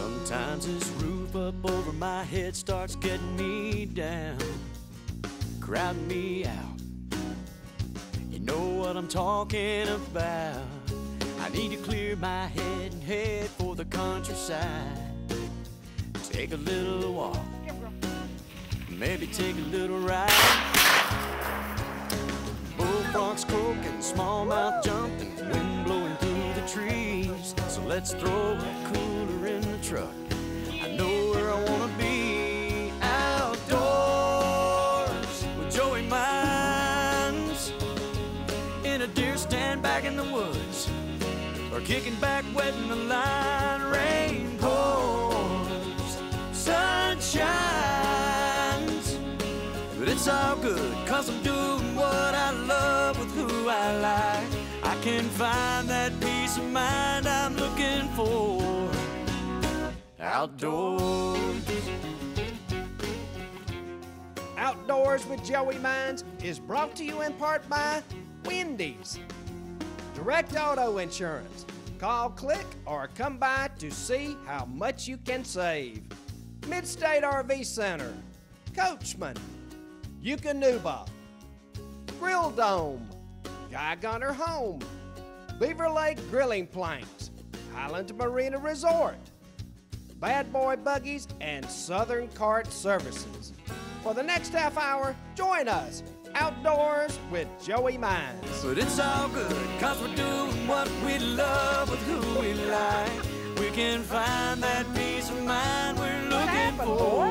Sometimes this roof up over my head starts getting me down, crowding me out. You know what I'm talking about. I need to clear my head and head for the countryside. Take a little walk, maybe take a little ride. Bullfrogs croaking, smallmouth jumping, wind blowing through the trees. So let's throw a the truck. I know where I wanna be outdoors with Joey Mines in a deer stand back in the woods or kicking back, wetting the line. Rain pours, sun shines, but it's all good, cause I'm doing what I love with who I like. I can find that peace of mind I'm looking for outdoors. Outdoors with Joey Mines is brought to you in part by Wendy's. Direct Auto Insurance. Call, click, or come by to see how much you can save. Midstate RV Center. Coachmen. Eukanuba. Grill Dome. Guy Gunner Home. Beaver Lake Grilling Planks. Highland Marina Resort. Bad Boy Buggies, and Southern Cart Services. For the next half hour, join us outdoors with Joey Mines. But it's all good, cause we're doing what we love with who we like. We can find that peace of mind we're looking for.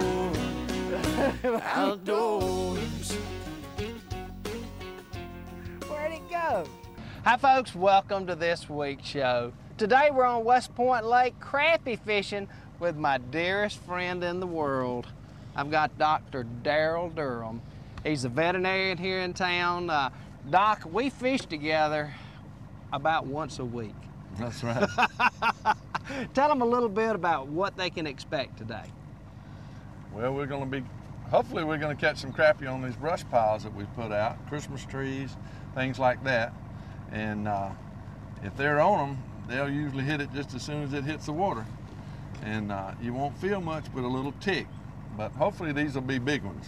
Outdoors. Where'd it go? Hi, folks. Welcome to this week's show. Today we're on West Point Lake crappie fishing with my dearest friend in the world. I've got Dr. Daryl Durham. He's a veterinarian here in town. Uh, Doc, we fish together about once a week. That's right. Tell them a little bit about what they can expect today. well, we're going to be, hopefully, we're going to catch some crappie on these brush piles that we've put out, Christmas trees, things like that. And uh, if they're on them, they'll usually hit it just as soon as it hits the water. And uh, you won't feel much but a little tick. But hopefully, these will be big ones.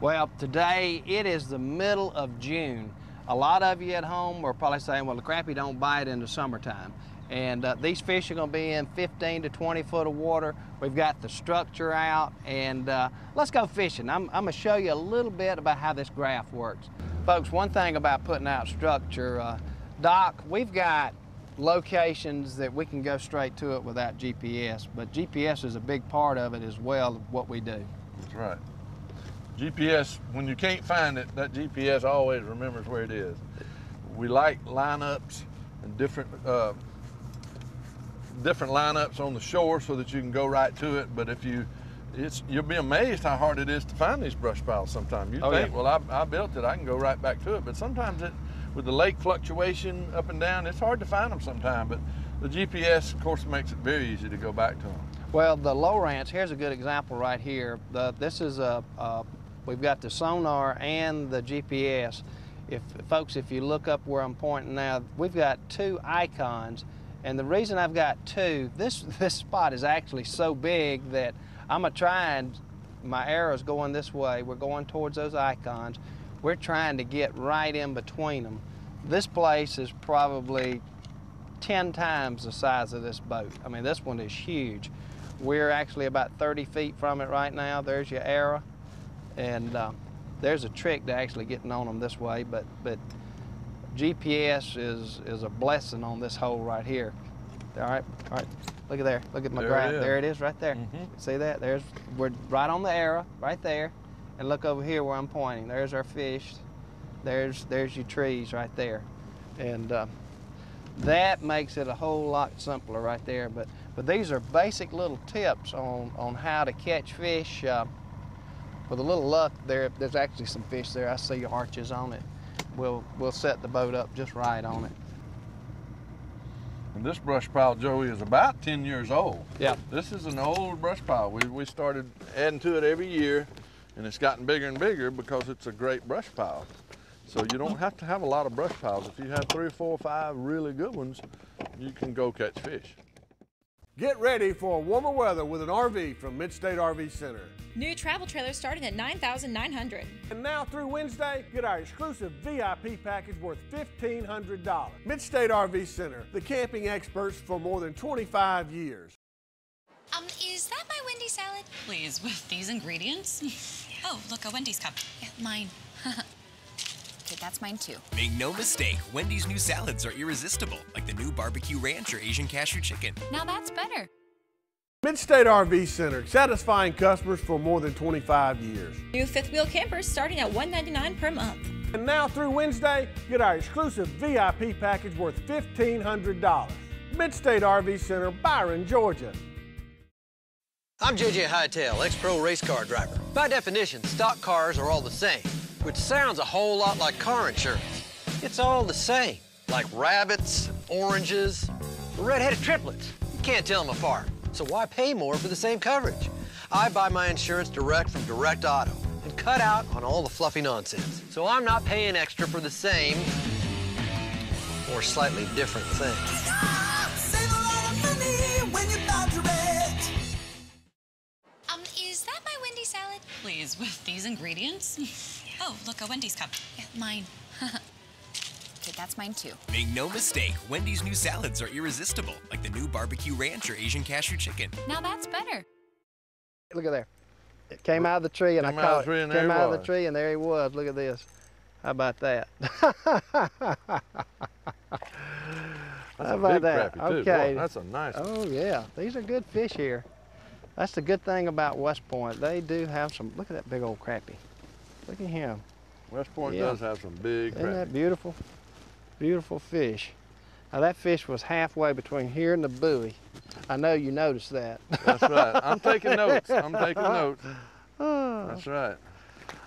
Well, today it is the middle of June. A lot of you at home are probably saying, well, the crappie don't bite in the summertime. And uh, these fish are going to be in 15 to 20 foot of water. We've got the structure out, and uh, let's go fishing. I'm, I'm going to show you a little bit about how this graph works. Folks, one thing about putting out structure, uh, Doc, we've got locations that we can go straight to it without GPS, but GPS is a big part of it as well of what we do. That's right. GPS, when you can't find it, that GPS always remembers where it is. We like lineups and different uh, different lineups on the shore so that you can go right to it. But if you, it's you'll be amazed how hard it is to find these brush piles. Sometimes you Oh, think, yeah. well, I, I built it, I can go right back to it. But sometimes it, with the lake fluctuation up and down, it's hard to find them sometimes. But the GPS, of course, makes it very easy to go back to them. Well, the Lowrance, here's a good example right here. The, this is a, a, we've got the sonar and the GPS. If folks, if you look up where I'm pointing now, we've got two icons. And the reason I've got two, this, this spot is actually so big that I'm gonna try and, my arrow's going this way. We're going towards those icons. We're trying to get right in between them. This place is probably 10 times the size of this boat. I mean, this one is huge. We're actually about 30 feet from it right now. There's your arrow. And uh, there's a trick to actually getting on them this way, but, but GPS is, is a blessing on this hole right here. All right, all right. Look at there. Look at my There graph. is. There it is right there. Mhm. See that? There's we're right on the arrow, right there. And look over here where I'm pointing. There's our fish. There's there's your trees right there. And uh, that makes it a whole lot simpler right there. But but these are basic little tips on on how to catch fish. Uh, with a little luck, there there's actually some fish there. I see arches on it. We'll we'll set the boat up just right on it. And this brush pile, Joey, is about 10 years old. Yeah. This is an old brush pile. We, we started adding to it every year, and it's gotten bigger and bigger because it's a great brush pile. So you don't have to have a lot of brush piles. If you have three, four, five really good ones, you can go catch fish. Get ready for warmer weather with an RV from Midstate RV Center. New travel trailers starting at 9900 And now through Wednesday, get our exclusive VIP package worth $1,500. Midstate RV Center, the camping experts for more than 25 years. Um, is that my Wendy salad? Please, with these ingredients? Oh, look, a Wendy's cup. Yeah, mine. okay, that's mine too. Make no mistake, Wendy's new salads are irresistible, like the new barbecue ranch or Asian cashew chicken. Now that's better. Midstate RV Center, satisfying customers for more than 25 years. New fifth wheel campers starting at 199 per month. And now through Wednesday, get our exclusive VIP package worth $1,500. Midstate RV Center, Byron, Georgia. I'm JJ Hightail, ex-pro race car driver. By definition, stock cars are all the same, which sounds a whole lot like car insurance. It's all the same, like rabbits, oranges, red-headed triplets. You can't tell them apart. So why pay more for the same coverage? I buy my insurance direct from Direct Auto and cut out on all the fluffy nonsense. So I'm not paying extra for the same or slightly different thing. That salad? Please, with these ingredients? Oh, look, a Wendy's cup. Yeah, mine. okay, that's mine too. Make no mistake, Wendy's new salads are irresistible, like the new barbecue ranch or Asian cashew chicken. Now that's better. Look at there. It came out of the tree and Came I out of caught the tree it. and there Came he out of the tree and there he was. Look at this. How about that? That's How a about big that? crappie, too. Okay. Boy, that's a nice Oh yeah, these are good fish here. That's the good thing about West Point. They do have some. Look at that big old crappie. Look at him. West Point Yeah. does have some big Isn't that beautiful? Beautiful fish. Now that fish was halfway between here and the buoy. I know you noticed that. That's right. I'm taking notes. I'm taking notes. Oh. That's right.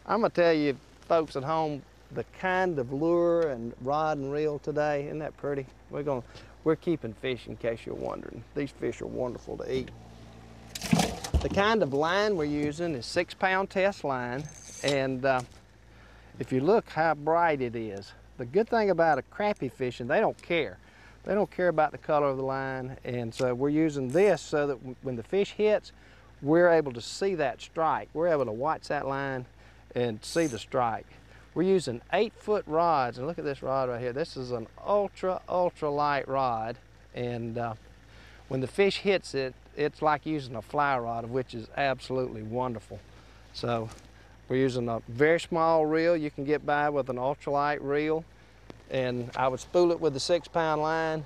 I'm gonna tell you, folks at home, the kind of lure and rod and reel today. Isn't that pretty? We're gonna, we're keeping fish in case you're wondering. These fish are wonderful to eat. The kind of line we're using is six pound test line, and uh, if you look how bright it is, the good thing about a crappie fishing, they don't care. They don't care about the color of the line, and so we're using this so that when the fish hits, we're able to see that strike. We're able to watch that line and see the strike. We're using eight foot rods, and look at this rod right here. This is an ultra, ultra light rod, and uh, when the fish hits it, it's like using a fly rod, which is absolutely wonderful. So we're using a very small reel. You can get by with an ultralight reel. And I would spool it with a six pound line.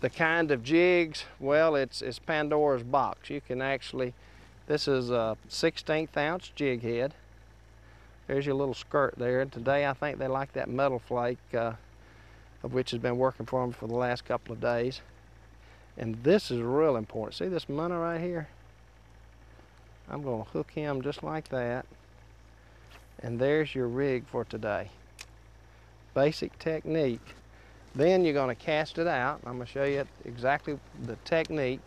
The kind of jigs, well, it's, it's Pandora's box. You can actually, this is a 16th ounce jig head. There's your little skirt there. And today I think they like that metal flake, uh, of which has been working for them for the last couple of days. And this is real important. See this money right here? I'm going to hook him just like that. And there's your rig for today. Basic technique. Then you're going to cast it out. I'm going to show you exactly the technique.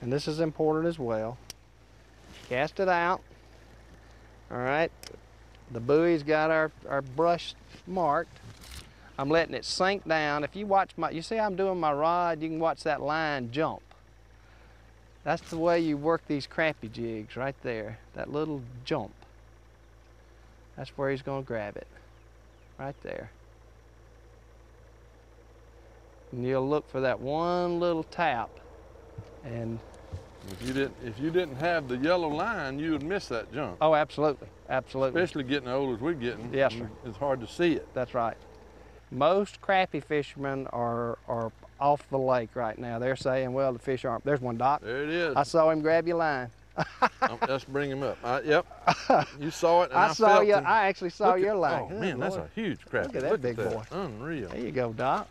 And this is important as well. Cast it out. All right. The buoy's got our, our brush marked. I'm letting it sink down. If you watch my, you see I'm doing my rod, you can watch that line jump. That's the way you work these crappie jigs right there, that little jump. That's where he's gonna grab it, right there. And you'll look for that one little tap and, If you didn't, if you didn't have the yellow line, you would miss that jump. oh, absolutely, absolutely. Especially getting old as we're getting. Yes, sir. It's hard to see it. That's right. Most crappie fishermen are, are off the lake right now. They're saying, well, the fish aren't. There's one, Doc. There it is. I saw him grab your line. Let's bring him up. Uh, yep. You saw it, and I, I saw you. him. I actually saw Look at- your line. Oh Good man, that's a huge crappie. Look at that big boy. Unreal. There you go, Doc.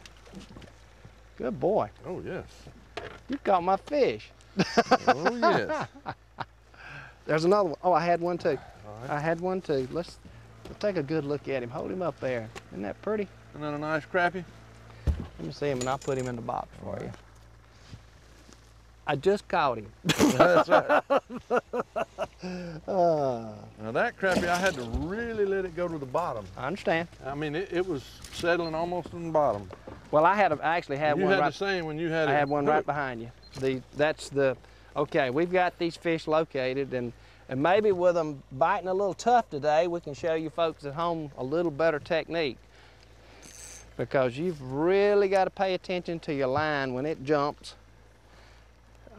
Good boy. Oh yes. You caught my fish. Oh yes. There's another one. Oh, I had one too. All right. I had one too. Let's, let's take a good look at him. Hold him up there. Isn't that pretty? Isn't that a nice crappie? Let me see him and I'll put him in the box for you. I just caught him. That's right. Uh, Now that crappie, I had to really let it go to the bottom. I understand. I mean, it, it was settling almost in the bottom. Well, I had a, I actually had you one had right. the same when you had I had one right behind you. The that's the okay. We've got these fish located, and and maybe with them biting a little tough today, we can show you folks at home a little better technique. Because you've really got to pay attention to your line when it jumps.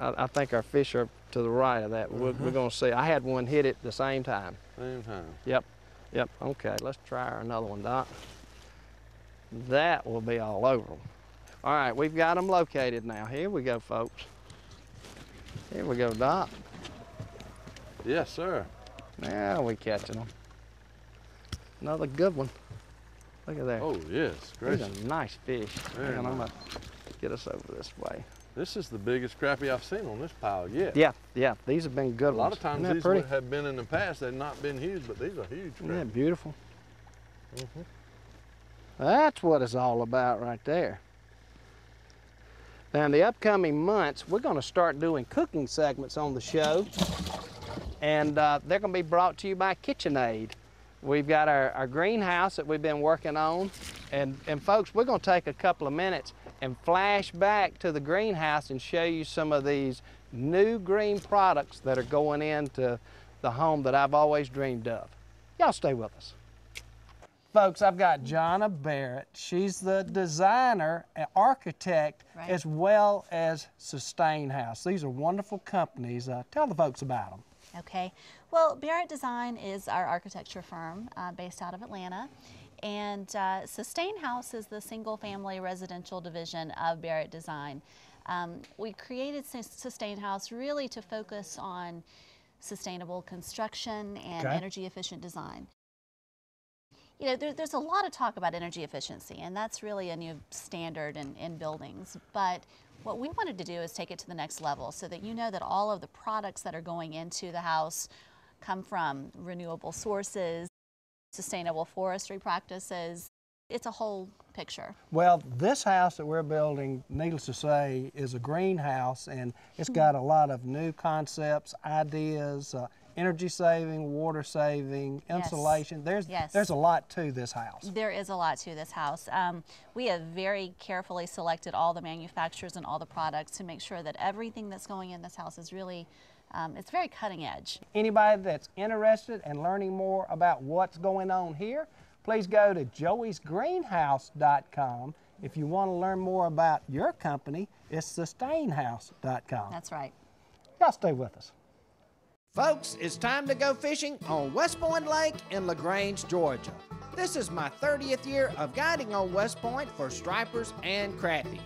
I, I think our fish are to the right of that. We're, we're mm-hmm. going to see. I had one hit it the same time. Same time. Yep, yep. Okay, let's try another one, Doc. That will be all over them. All right, we've got them located now. Here we go, folks. Here we go, Doc. Yes, sir. Now we're catching them. Another good one. Look at that. Oh, yes. These Gracious. are nice fish. Very on, I'm nice. gonna get us over this way. This is the biggest crappie I've seen on this pile yet. Yeah, yeah. These have been good A lot of times Isn't these pretty? have been in the past. They've not been huge, but these are huge. Isn't that crappie. beautiful? Mhm. That's what it's all about right there. Now in the upcoming months, we're going to start doing cooking segments on the show. And uh, they're going to be brought to you by KitchenAid. We've got our, our greenhouse that we've been working on. And, and folks, we're going to take a couple of minutes and flash back to the greenhouse and show you some of these new green products that are going into the home that I've always dreamed of. Y'all stay with us. Folks, I've got Jonna Barrett. She's the designer and architect Right. as well as Sustain House. These are wonderful companies. Uh, tell the folks about them. Okay. Well, Barrett Design is our architecture firm uh, based out of Atlanta. And uh, Sustain House is the single family residential division of Barrett Design. Um, we created Sus- Sustain House really to focus on sustainable construction and Okay. energy efficient design. You know, there, there's a lot of talk about energy efficiency, and that's really a new standard in, in buildings. But what we wanted to do is take it to the next level so that you know that all of the products that are going into the house come from renewable sources, sustainable forestry practices. It's a whole picture. Well, this house that we're building, needless to say, is a greenhouse and it's got a lot of new concepts, ideas, uh, energy saving, water saving, Yes. insulation. There's, Yes. there's a lot to this house. There is a lot to this house. Um, we have very carefully selected all the manufacturers and all the products to make sure that everything that's going in this house is really, um, it's very cutting edge. Anybody that's interested in learning more about what's going on here, please go to joeysgreenhouse.com. If you want to learn more about your company, it's sustainhouse.com. That's right. Y'all stay with us. Folks, it's time to go fishing on West Point Lake in LaGrange, Georgia. This is my 30th year of guiding on West Point for stripers and crappie.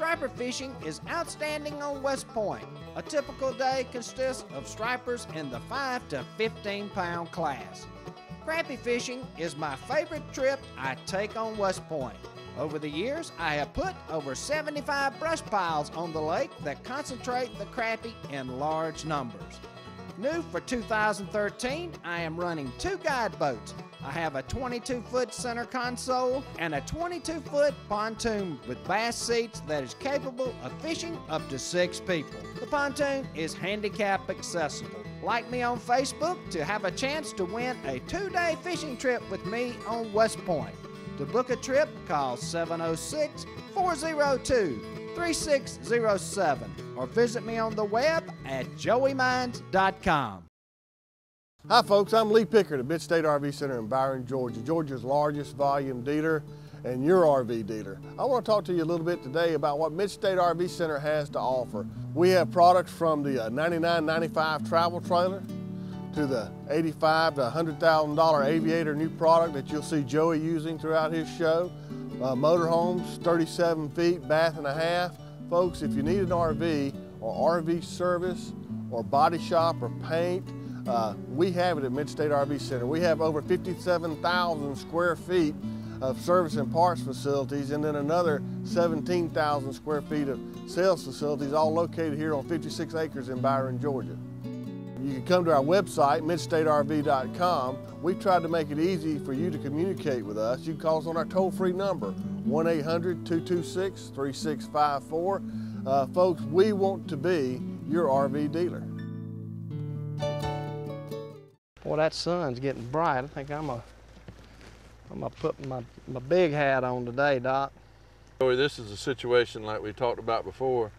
Striper fishing is outstanding on West Point. A typical day consists of stripers in the 5 to 15 pound class. Crappie fishing is my favorite trip I take on West Point. Over the years, I have put over 75 brush piles on the lake that concentrate the crappie in large numbers. New for 2013, I am running two guide boats. I have a 22 foot center console and a 22 foot pontoon with bass seats that is capable of fishing up to six people. The pontoon is handicap accessible. Like me on Facebook to have a chance to win a two day fishing trip with me on West Point. To book a trip, call 706 402 3607 or visit me on the web at joeymines.com. Hi, folks. I'm Lee Pickard at Mid State RV Center in Byron, Georgia, Georgia's largest volume dealer and your RV dealer. I want to talk to you a little bit today about what Mid State RV Center has to offer. We have products from the uh, $99.95 travel trailer to the 85 to $100,000 aviator new product that you'll see Joey using throughout his show. Uh, motorhomes, 37 feet, bath and a half. Folks, if you need an RV or RV service or body shop or paint, uh, we have it at Midstate RV Center. We have over 57,000 square feet of service and parts facilities and then another 17,000 square feet of sales facilities all located here on 56 acres in Byron, Georgia. You can come to our website, midstaterv.com. We've tried to make it easy for you to communicate with us. You can call us on our toll-free number, 1-800-226-3654. Uh, folks, we want to be your RV dealer. Boy, that sun's getting bright. I think I'm a, I'm gonna put my, my big hat on today, Doc. This is a situation like we talked about before.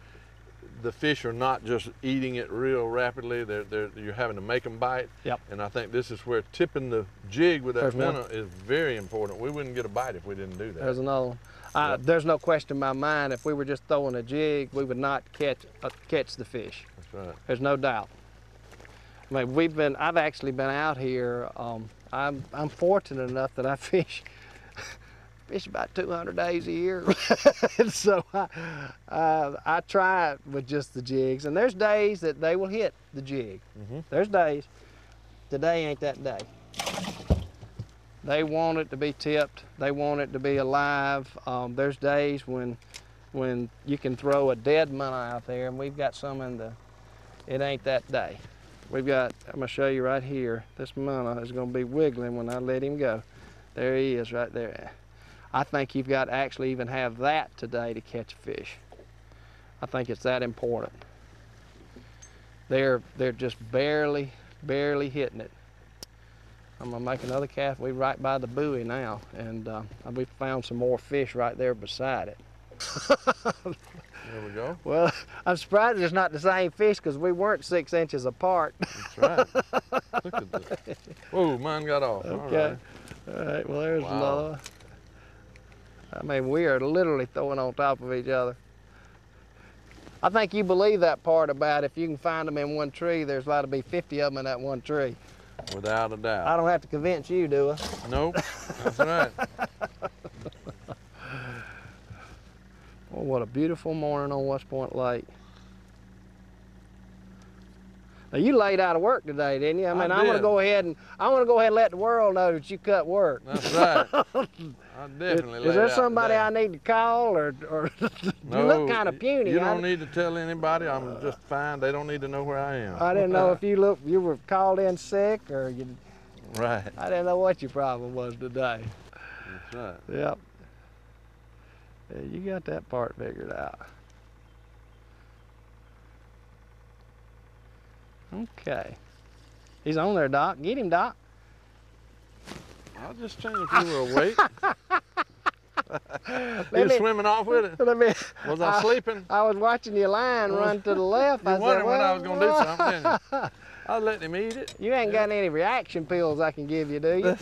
The fish are not just eating it real rapidly. They're, they're, you're having to make them bite. Yep. And I think this is where tipping the jig with that minnow is very important. We wouldn't get a bite if we didn't do that. There's another one. Uh, There's no question in my mind, if we were just throwing a jig, we would not catch uh, catch the fish. That's right. There's no doubt. I mean, we've been, I've actually been out here. Um, I'm, I'm fortunate enough that I fish, fish about 200 days a year. and so I, uh, I try it with just the jigs. And there's days that they will hit the jig. Mhm. There's days. Today ain't that day. They want it to be tipped. They want it to be alive. Um, there's days when, when you can throw a dead minnow out there, and we've got some in the. It ain't that day. We've got. I'm gonna show you right here. This minnow is gonna be wiggling when I let him go. There he is, right there. I think you've got to actually even have that today to catch a fish. I think it's that important. They're they're just barely, barely hitting it. I'm gonna make another cast. We're right by the buoy now, and uh, we found some more fish right there beside it. There we go. Well, I'm surprised it's not the same fish because we weren't six inches apart. That's right. Look at this. Whoa, mine got off. Okay. right. All right. Well, there's Wow. another. I mean, we are literally throwing on top of each other. I think you believe that part about if you can find them in one tree, there's allowed to be 50 of them in that one tree. Without a doubt. I don't have to convince you, do I? Nope. That's right. Oh, what a beautiful morning on West Point Lake. Now you laid out of work today, didn't you? I I mean, I am gonna go ahead and I want to go ahead and let the world know that you cut work. That's right. I Is, definitely is laid there somebody today. I need to call, or, or you No, look kind of puny? You don't need to tell anybody. I'm just fine. They don't need to know where I am. I didn't know if you look you were called in sick or you. Right. I didn't know what your problem was today. That's right. Yep. Yeah, you got that part figured out. Okay. He's on there, Doc. Get him, Doc. I was just saying if you were awake. You me- swimming off with it? Let me, Was I sleeping? I was watching your line run to the left. You I said, wondering when I was gonna do something, didn't you? I was letting him eat it. You ain't got any reaction pills I can give you, do you?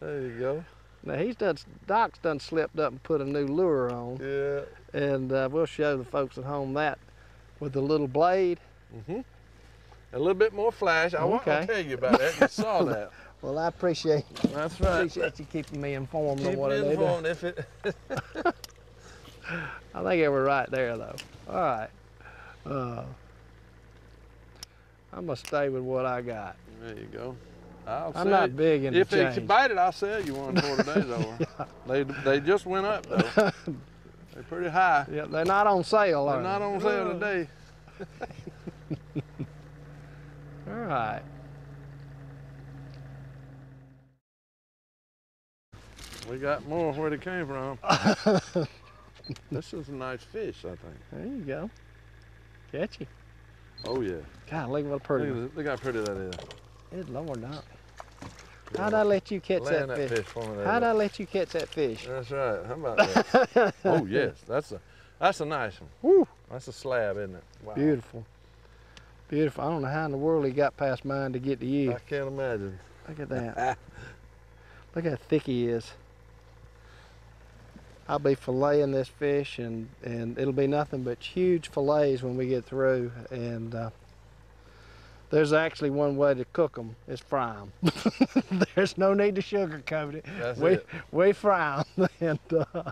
There you go. Now he's done, Doc's done slipped up and put a new lure on. Yeah. And uh, we'll show the folks at home that with the little blade. Mm-hmm. A little bit more flash. I want to tell you about that. You saw that. Well, I appreciate That's right. appreciate you keeping me informed on what I me need. informed if it. I think it was right there though. All right. Uh, I'm gonna stay with what I got. There you go. I'll I'm not you- big into If change. can bite it, I'll sell you one before the day's over. They they just went up though. They're pretty high. Yeah, they're not on sale, They're not they? on sale today. All right. We got more where they came from. this is a nice fish, I think. There you go. Catchy. Oh yeah. God, look what pretty. Look, one. at this- look how pretty that is. Good Lord, not. How'd I let you catch that fish? fish How'd I let you catch that fish? That's right. How about that? oh yes, that's a that's a nice one. Woo. That's a slab, isn't it? Wow. Beautiful. Beautiful. I don't know how in the world he got past mine to get to you. I can't imagine. Look at that. Look how thick he is. I'll be filleting this fish and, and it'll be nothing but huge fillets when we get through. And uh, there's actually one way to cook them, is fry them. there's no need to sugarcoat it. That's we, it. we fry them and uh,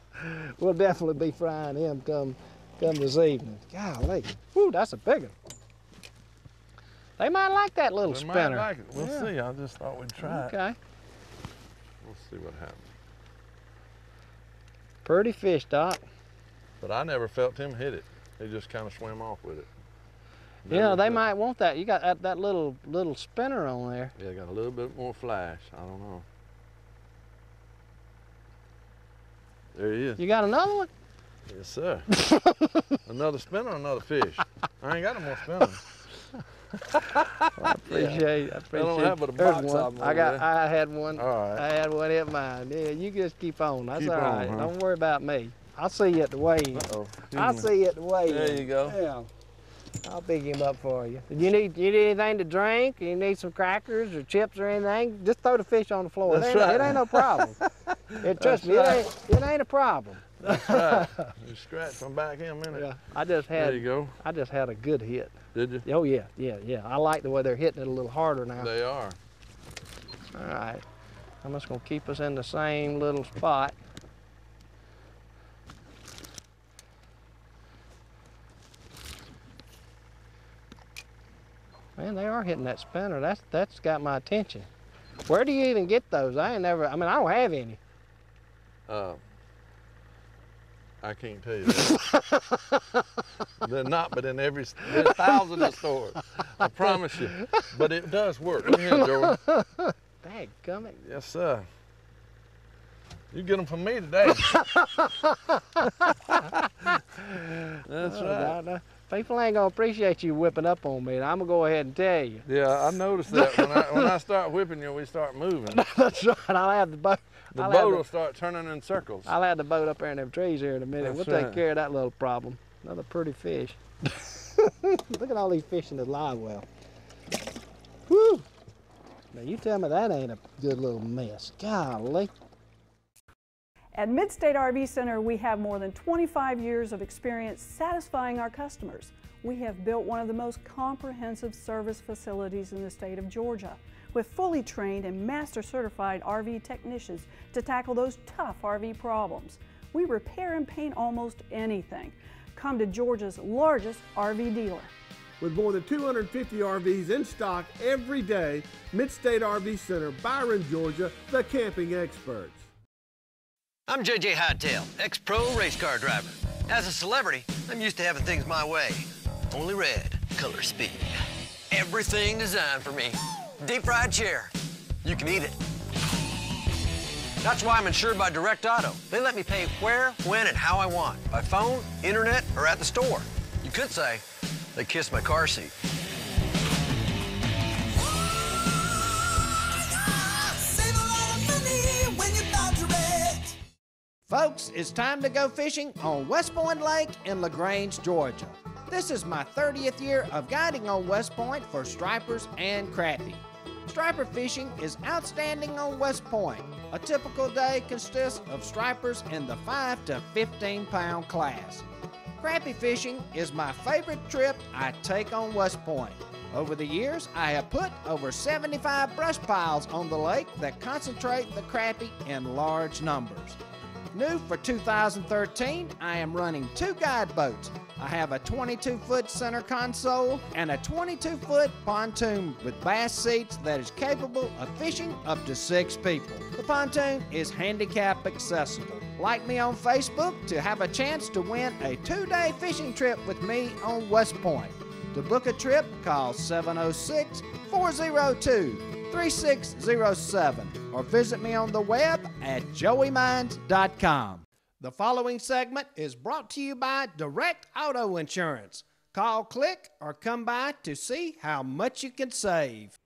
we'll definitely be frying him come, come this evening. Golly, whoo, that's a big one. They might like that little We spinner. might like it. We'll Yeah. see. I just thought we'd try it. Okay. We'll see what happens. Pretty fish, Doc. But I never felt him hit it. He just kind of swam off with it. You know, they might want that. You got that, that little little spinner on there. Yeah, got a little bit more flash. I don't know. There he is. You got another one? Yes, sir. another spinner, another fish. I ain't got no more spinners. I appreciate. I appreciate. don't have but a There's box one. of 'em I got. there. I had one. All right. I had one hit mine. Yeah, you just keep on. That's Keep all on, huh? Don't worry about me. I'll see you at the weigh-in. Uh-oh. I'll me. see you at the weigh-in. There you go. Yeah. I'll pick him up for you. You need you need anything to drink? You need some crackers or chips or anything? Just throw the fish on the floor. That's it, ain't, it ain't no problem. it, trust That's me, right. it ain't it ain't a problem. That's right. You scratch my back in a minute. Yeah, I just had There you go. I just had a good hit. Did you? Oh yeah, yeah, yeah. I like the way they're hitting it a little harder now. They are. All right. I'm just gonna keep us in the same little spot. Man, they are hitting that spinner. That's that's got my attention. Where do you even get those? I ain't never. I mean, I don't have any. Uh, I can't tell you that. They're not, but in every there's thousands of stores. I promise you. But it does work. Look here, gummit. Yes, sir. You get them from me today. That's Oh, right. People ain't gonna appreciate you whipping up on me. and I'm gonna go ahead and tell you. Yeah, I noticed that when I when I start whipping you, we start moving. That's right. I'll have the boat. The I'll boat the- will start turning in circles. I'll have the boat up there in them trees here in a minute. That's we'll take care of that little problem. Another pretty fish. Look at all these fish in the live well. Whew. Now you tell me that ain't a good little mess. Golly. At Midstate RV Center, we have more than 25 years of experience satisfying our customers. We have built one of the most comprehensive service facilities in the state of Georgia with fully trained and master certified RV technicians to tackle those tough RV problems. We repair and paint almost anything. Come to Georgia's largest RV dealer. With more than 250 RVs in stock every day, Midstate RV Center, Byron, Georgia, the camping experts. I'm JJ Hightail, ex-pro race car driver. As a celebrity, I'm used to having things my way. Only red, color speed. Everything designed for me. Deep fried chair. You can eat it. That's why I'm insured by Direct Auto. They let me pay where, when, and how I want. By phone, internet, or at the store. You could say they kissed my car seat. Folks, it's time to go fishing on West Point Lake in LaGrange, Georgia. This is my 30th year of guiding on West Point for stripers and crappie. Striper fishing is outstanding on West Point. A typical day consists of stripers in the 5 to 15 pound class. Crappie fishing is my favorite trip I take on West Point. Over the years, I have put over 75 brush piles on the lake that concentrate the crappie in large numbers. New for 2013, I am running two guide boats. I have a 22 foot center console and a 22 foot pontoon with bass seats that is capable of fishing up to six people. The pontoon is handicap accessible. Like me on Facebook to have a chance to win a two day fishing trip with me on West Point. To book a trip, call 706 402 3607 or visit me on the web at joeymines.com. The following segment is brought to you by Direct Auto Insurance. Call, click, or come by to see how much you can save.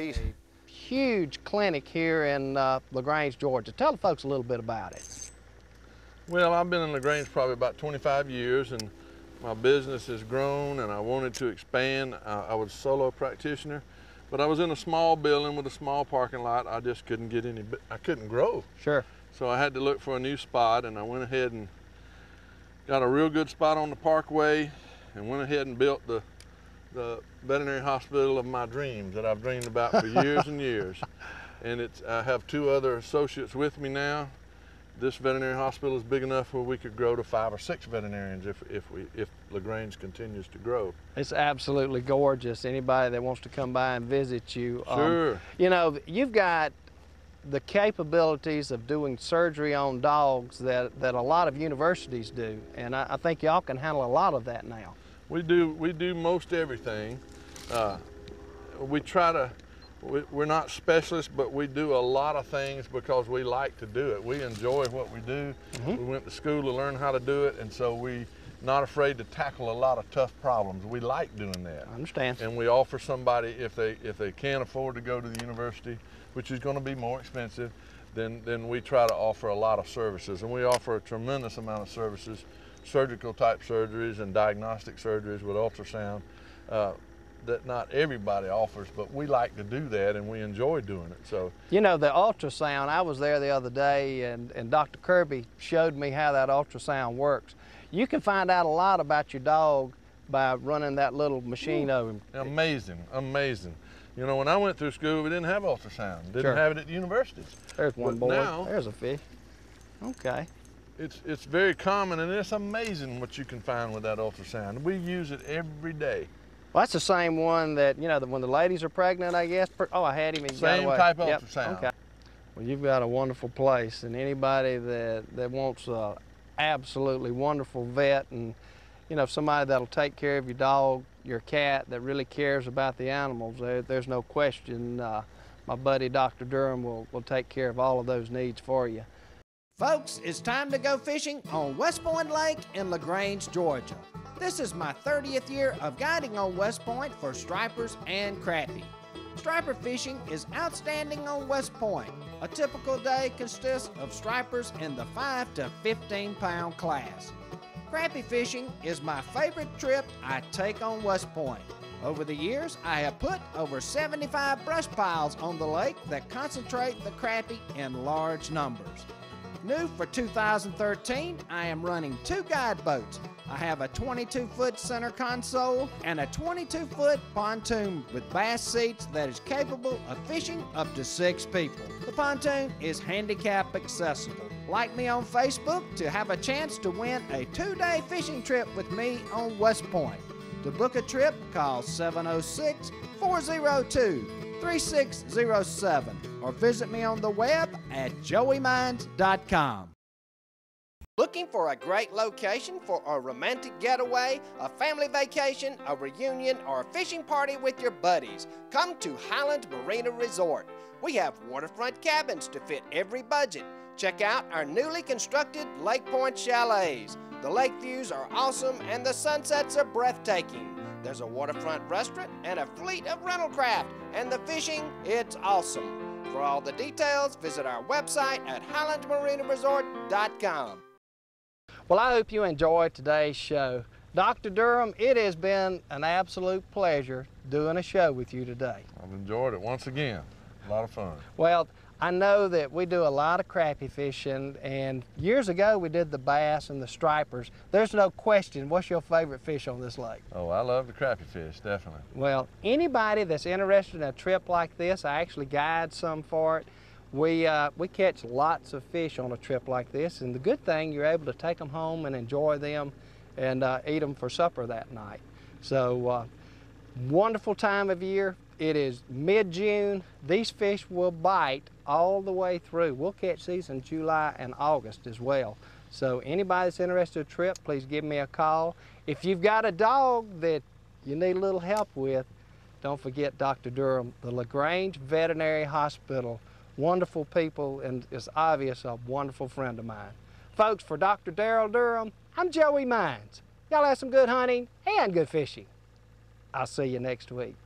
Easy. Huge clinic here in uh, LaGrange, Georgia. Tell the folks a little bit about it. Well, I've been in LaGrange probably about 25 years and my business has grown and I wanted to expand. Uh, I was a solo practitioner, but I was in a small building with a small parking lot. I just couldn't get any, I couldn't grow. Sure. So I had to look for a new spot and I went ahead and got a real good spot on the parkway and went ahead and built the, the veterinary hospital of my dreams that I've dreamed about for years and years. And it's, I have two other associates with me now. This veterinary hospital is big enough where we could grow to five or six veterinarians if, if, we, if LaGrange continues to grow. It's absolutely gorgeous. Anybody that wants to come by and visit you. um, Sure. you know, you've got the capabilities of doing surgery on dogs that, that a lot of universities do. And I, I think y'all can handle a lot of that now. We do we do most everything. Uh, we try to. We, we're not specialists, but we do a lot of things because we like to do it. We enjoy what we do. We went to school to learn how to do it, and so we not afraid to tackle a lot of tough problems. We like doing that. I understand. And we offer somebody if they if they can't afford to go to the university, which is going to be more expensive, then then we try to offer a lot of services, and we offer a tremendous amount of services, surgical type surgeries and diagnostic surgeries with ultrasound. Uh, that not everybody offers, but we like to do that and we enjoy doing it. So you know the ultrasound. I was there the other day, and and Dr. Kirby showed me how that ultrasound works. You can find out a lot about your dog by running that little machine Ooh, over him. Amazing, amazing. You know, when I went through school, we didn't have ultrasound. Didn't Sure. have it at universities. There's one But boy. Now, There's a fish. Okay. It's, it's very common and it's amazing what you can find with that ultrasound. We use it every day. Well, that's the same one that, you know, that when the ladies are pregnant, I guess. Oh, I had him. He got Same away. type of Yep, ultrasound. Okay. Well, you've got a wonderful place, and anybody that, that wants a absolutely wonderful vet and, you know, somebody that'll take care of your dog, your cat, that really cares about the animals, there, there's no question. Uh, my buddy Dr. Durham will, will take care of all of those needs for you. Folks, it's time to go fishing on West Point Lake in LaGrange, Georgia. This is my 30th year of guiding on West Point for stripers and crappie. Striper fishing is outstanding on West Point. A typical day consists of stripers in the 5 to 15 pound class. Crappie fishing is my favorite trip I take on West Point. Over the years, I have put over 75 brush piles on the lake that concentrate the crappie in large numbers. New for 2013, I am running two guide boats. I have a 22 foot center console and a 22 foot pontoon with bass seats that is capable of fishing up to six people. The pontoon is handicap accessible. Like me on Facebook to have a chance to win a two day fishing trip with me on West Point. To book a trip, call 706 402 3607 or visit me on the web at joeymines.com. Looking for a great location for a romantic getaway, a family vacation, a reunion, or a fishing party with your buddies? Come to Highland Marina Resort. We have waterfront cabins to fit every budget. Check out our newly constructed Lake Point chalets. The lake views are awesome and the sunsets are breathtaking. There's a waterfront restaurant and a fleet of rental craft, and the fishing, it's awesome. For all the details, visit our website at highlandmarinaresort.com. Well, I hope you enjoyed today's show. Dr. Durham, it has been an absolute pleasure doing a show with you today. I've enjoyed it once again. A lot of fun. Well, I know that we do a lot of crappie fishing, and years ago we did the bass and the stripers. There's no question. What's your favorite fish on this lake? Oh, I love the crappie fish, definitely. Well, anybody that's interested in a trip like this, I actually guide some for it. We, uh, we catch lots of fish on a trip like this, and the good thing, you're able to take them home and enjoy them and uh, eat them for supper that night. So, uh, wonderful time of year. It is mid-June. These fish will bite all the way through. We'll catch these in July and August as well. So anybody that's interested in a trip, please give me a call. If you've got a dog that you need a little help with, don't forget Dr. Durham, the LaGrange Veterinary Hospital. Wonderful people, and it's obvious a wonderful friend of mine. Folks, for Dr. Darrell Durham, I'm Joey Mines. Y'all have some good hunting and good fishing. I'll see you next week.